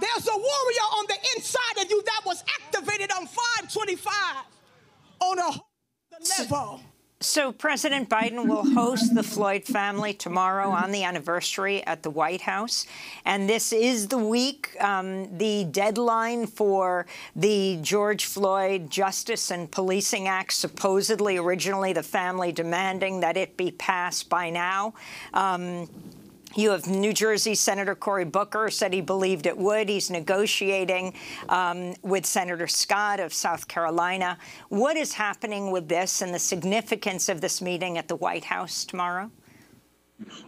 Speaker 7: There's a warrior on the inside of you that was activated on 525 on a level.
Speaker 1: So President Biden will host the Floyd family tomorrow on the anniversary at the White House. And this is the week, um, the deadline for the George Floyd Justice and Policing Act, supposedly originally the family demanding that it be passed by now. Um, you have New Jersey Senator Cory Booker said he believed it would. He's negotiating um, with Senator Scott of South Carolina. What is happening with this and the significance of this meeting at the White House tomorrow?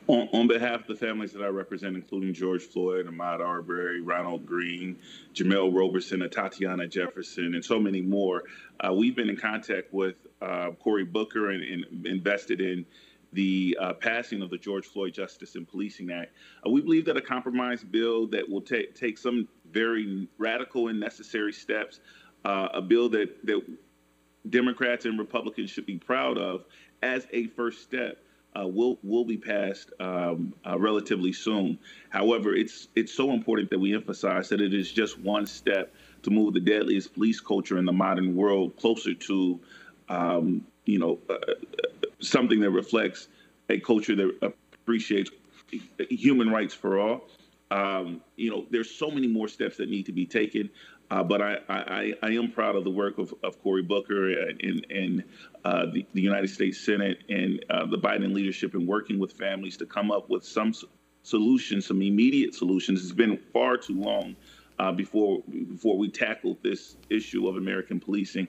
Speaker 13: On, on, behalf of the families that I represent, including George Floyd, Ahmaud Arbery, Ronald Greene, Jemel Roberson, Tatiana Jefferson, and so many more, uh, we've been in contact with uh, Cory Booker and, and invested in the uh, passing of the George Floyd Justice and Policing Act. Uh, we believe that a compromise bill that will take take some very radical and necessary steps, uh, a bill that that Democrats and Republicans should be proud of as a first step. Uh, will will be passed um, uh, relatively soon. However, it's it's so important that we emphasize that it is just one step to move the deadliest police culture in the modern world closer to, um, you know, uh, something that reflects a culture that appreciates human rights for all. Um, you know, there's so many more steps that need to be taken. Uh, but I, I, I, am proud of the work of, of Cory Booker and, and uh, the, the, United States Senate and uh, the Biden leadership in working with families to come up with some solutions, some immediate solutions. It's been far too long uh, before before we tackled this issue of American policing,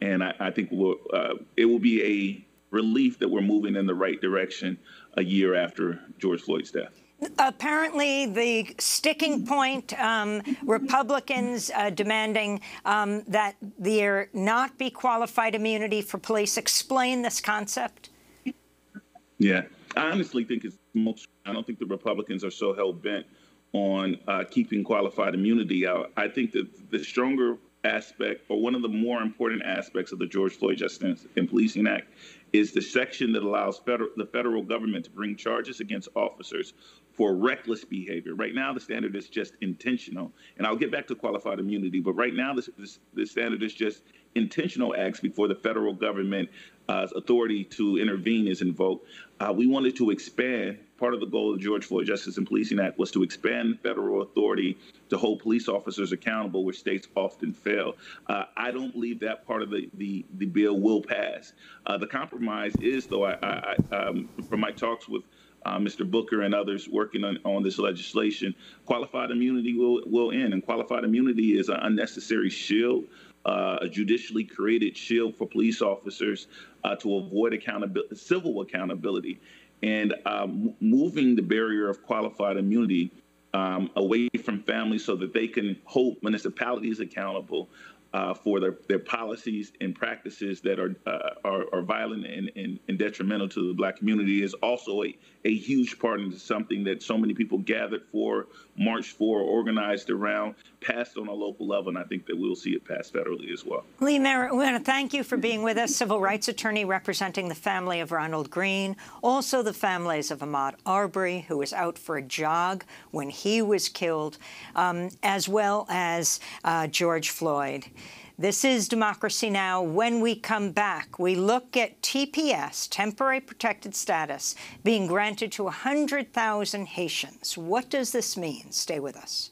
Speaker 13: and I, I think we'll, uh, it will be a relief that we're moving in the right direction a year after George Floyd's death.
Speaker 1: Apparently, the sticking point, um, Republicans uh, demanding um, that there not be qualified immunity for police. Explain this concept.
Speaker 13: Yeah, I honestly think it's most. I don't think the Republicans are so hell bent on uh, keeping qualified immunity out. I think that the stronger aspect, or one of the more important aspects of the George Floyd Justice and Policing Act, is the section that allows federal, the federal government to bring charges against officers for reckless behavior. Right now, the standard is just intentional. And I'll get back to qualified immunity, but right now, this, this, the standard is just intentional acts before the federal government uh, authority to intervene is invoked. Uh, we wanted to expand. Part of the goal of the George Floyd Justice and Policing Act was to expand federal authority to hold police officers accountable, where states often fail. Uh, I don't believe that part of the, the, the bill will pass. Uh, the compromise is, though, I, I, um, from my talks with uh, Mr. Booker and others working on, on this legislation, qualified immunity will, will end. And qualified immunity is an unnecessary shield uh, a judicially created shield for police officers uh, to avoid accountability, civil accountability, and um, moving the barrier of qualified immunity um, away from families so that they can hold municipalities accountable uh, for their, their policies and practices that are uh, are, are, violent and, and, and, detrimental to the black community is also a, a huge part into something that so many people gathered for, marched for, organized around, passed on a local level, and I think that we'll see it passed federally as well.
Speaker 1: Lee Merritt, we want to thank you for being with us, civil rights attorney representing the family of Ronald Greene, also the families of Ahmaud Arbery, who was out for a jog when he was killed, um, as well as uh, George Floyd. This is Democracy Now! When we come back, we look at TPS, Temporary Protected Status, being granted to 100,000 Haitians. What does this mean? Stay with us.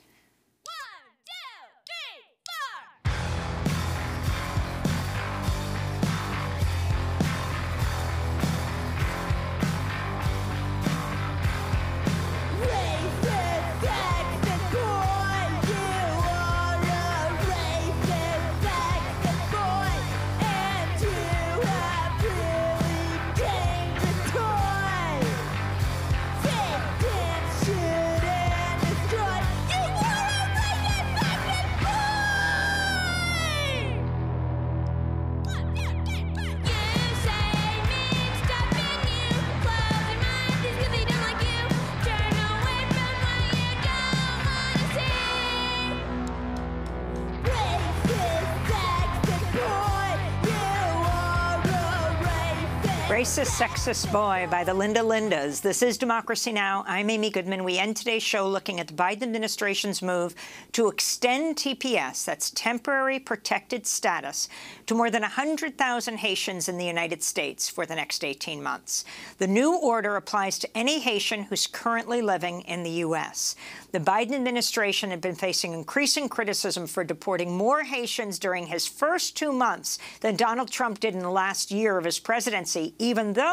Speaker 1: Sexist Boy by the Linda Lindas. This is Democracy Now! I'm Amy Goodman. We end today's show looking at the Biden administration's move to extend TPS, that's Temporary Protected Status, to more than 100,000 Haitians in the United States for the next 18 months. The new order applies to any Haitian who's currently living in the U.S. The Biden administration had been facing increasing criticism for deporting more Haitians during his first two months than Donald Trump did in the last year of his presidency, even though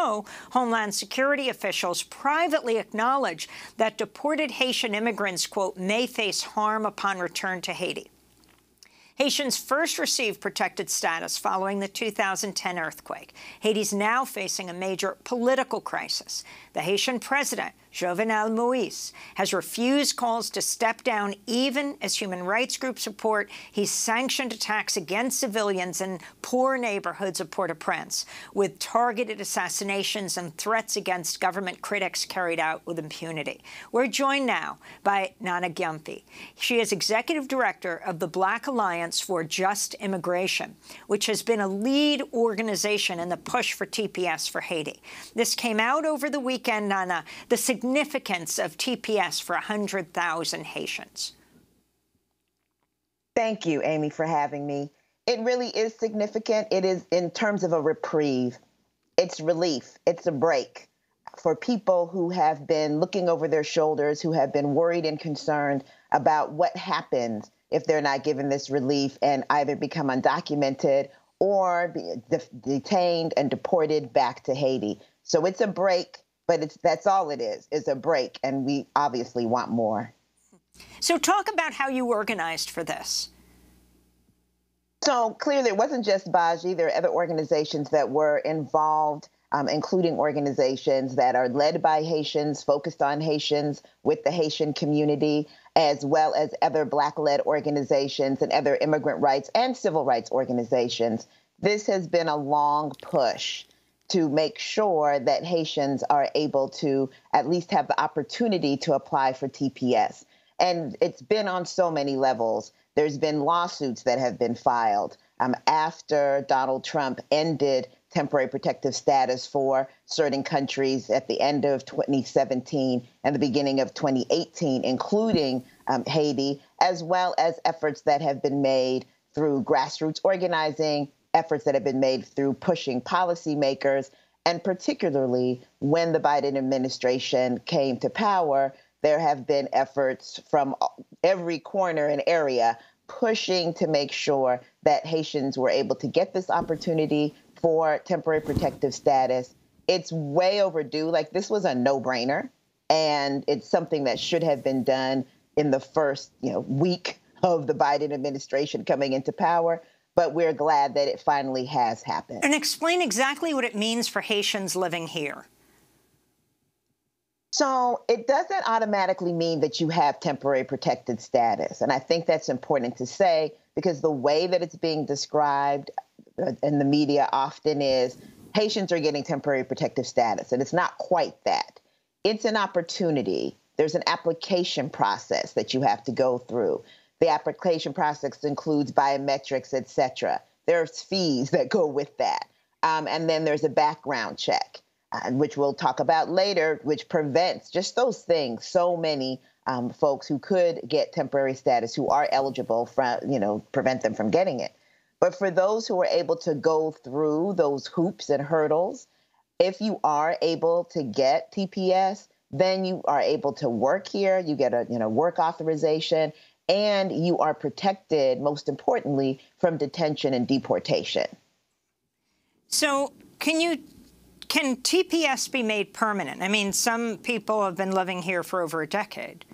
Speaker 1: Homeland Security officials privately acknowledge that deported Haitian immigrants, quote, may face harm upon return to Haiti. Haitians first received protected status following the 2010 earthquake. Haiti's now facing a major political crisis. The Haitian president, Jovenel Moïse, has refused calls to step down even as human rights groups report he's sanctioned attacks against civilians in poor neighborhoods of Port-au-Prince, with targeted assassinations and threats against government critics carried out with impunity. We're joined now by Nana Gyamfi. She is executive director of the Black Alliance for Just Immigration, which has been a lead organization in the push for TPS for Haiti. This came out over the weekend, Nana, the significance of TPS for 100,000 Haitians.
Speaker 3: Thank you, Amy, for having me. It really is significant. It is in terms of a reprieve. It's relief. It's a break for people who have been looking over their shoulders, who have been worried and concerned about what happens if they're not given this relief and either become undocumented or be de- detained and deported back to Haiti. So it's a break but it's that's all it is is a break and we obviously want more.
Speaker 1: So talk about how you organized for this.
Speaker 3: So clearly it wasn't just baji there are other organizations that were involved um, including organizations that are led by haitians focused on haitians with the haitian community as well as other black-led organizations and other immigrant rights and civil rights organizations. This has been a long push to make sure that Haitians are able to at least have the opportunity to apply for TPS. And it's been on so many levels. There's been lawsuits that have been filed um, after Donald Trump ended temporary protective status for certain countries at the end of 2017 and the beginning of 2018, including um, Haiti, as well as efforts that have been made through grassroots organizing, efforts that have been made through pushing policymakers, and particularly when the Biden administration came to power, there have been efforts from every corner and area pushing to make sure that Haitians were able to get this opportunity for temporary protective status. It's way overdue. Like, this was a no brainer, and it's something that should have been done in the first you know, week of the Biden administration coming into power. But we're glad that it finally has happened.
Speaker 1: And explain exactly what it means for Haitians living here.
Speaker 3: So it doesn't automatically mean that you have temporary protected status. And I think that's important to say because the way that it's being described uh, in the media often is Haitians are getting temporary protective status. And it's not quite that. It's an opportunity. There's an application process that you have to go through. The application process includes biometrics, et cetera. There's fees that go with that. Um, and then there's a background check uh, which we'll talk about later, which prevents just those things. So many um, folks who could get temporary status who are eligible from, you know, prevent them from getting it. But for those who are able to go through those hoops and hurdles, if you are able to get TPS, then you are able to work here. You get a you know work authorization, and you are protected, most importantly, from detention and deportation.
Speaker 1: So, can you can TPS be made permanent? I mean, some people have been living here for over a decade.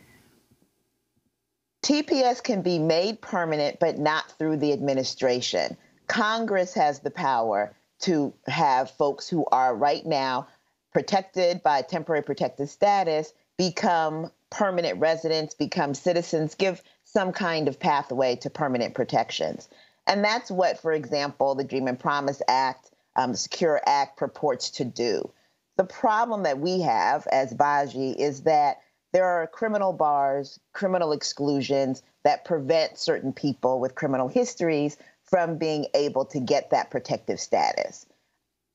Speaker 3: TPS can be made permanent, but not through the administration. Congress has the power to have folks who are right now protected by temporary protected status become permanent residents, become citizens, give some kind of pathway to permanent protections. And that's what, for example, the Dream and Promise Act um, Secure Act purports to do. The problem that we have as Baji is that there are criminal bars, criminal exclusions that prevent certain people with criminal histories from being able to get that protective status.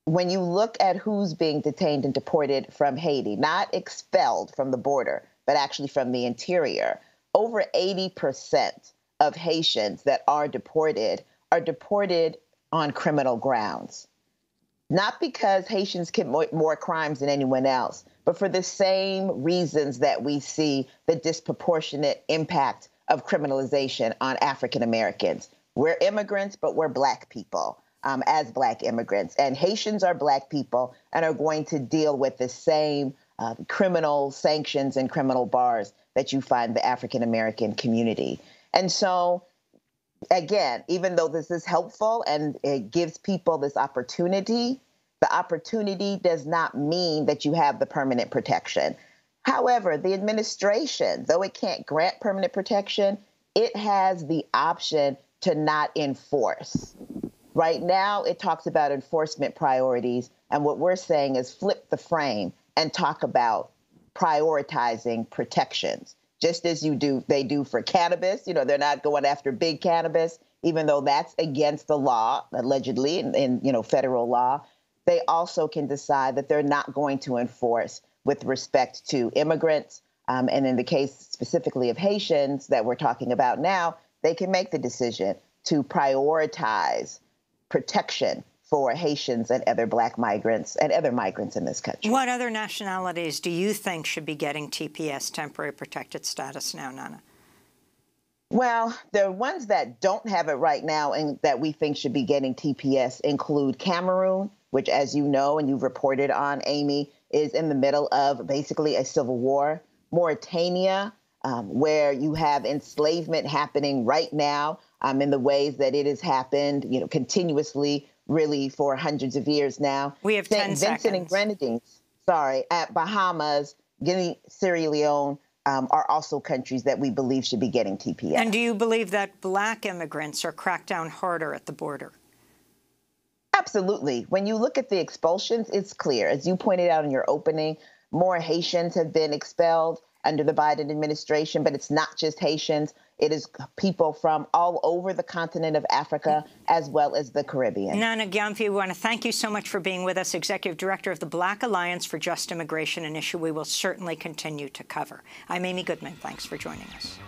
Speaker 3: When you look at who's being detained and deported from Haiti, not expelled from the border, but actually from the interior, over 80% of Haitians that are deported are deported on criminal grounds not because Haitians commit more crimes than anyone else, but for the same reasons that we see the disproportionate impact of criminalization on African Americans. We're immigrants, but we're black people um, as black immigrants. And Haitians are black people and are going to deal with the same uh, criminal sanctions and criminal bars that you find the African American community. And so, again, even though this is helpful and it gives people this opportunity, the opportunity does not mean that you have the permanent protection. However, the administration, though it can't grant permanent protection, it has the option to not enforce. Right now, it talks about enforcement priorities. And what we're saying is flip the frame and talk about prioritizing protections just as you do they do for cannabis. You know, they're not going after big cannabis, even though that's against the law, allegedly, in, in you know federal law. They also can decide that they're not going to enforce with respect to immigrants. Um, and in the case specifically of Haitians that we're talking about now, they can make the decision to prioritize protection for Haitians and other black migrants and other migrants in this country.
Speaker 1: What other nationalities do you think should be getting TPS, temporary protected status now, Nana?
Speaker 3: Well, the ones that don't have it right now and that we think should be getting TPS include Cameroon, which, as you know and you've reported on, Amy, is in the middle of basically a civil war. Mauritania, um, where you have enslavement happening right now um, in the ways that it has happened, you know, continuously really for hundreds of years now.
Speaker 1: We have St.
Speaker 3: 10 Vincent
Speaker 1: seconds.
Speaker 3: and Grenadines, sorry, at Bahamas, Guinea, Sierra Leone, um, are also countries that we believe should be getting TPS.
Speaker 1: And do you believe that black immigrants are cracked down harder at the border?
Speaker 3: Absolutely. When you look at the expulsions, it's clear. As you pointed out in your opening, more Haitians have been expelled. under the Biden administration, but it's not just Haitians. It is people from all over the continent of Africa as well as the Caribbean.
Speaker 1: Nana Gyamfi, we want to thank you so much for being with us, Executive Director of the Black Alliance for Just Immigration, an issue we will certainly continue to cover. I'm Amy Goodman. Thanks for joining us.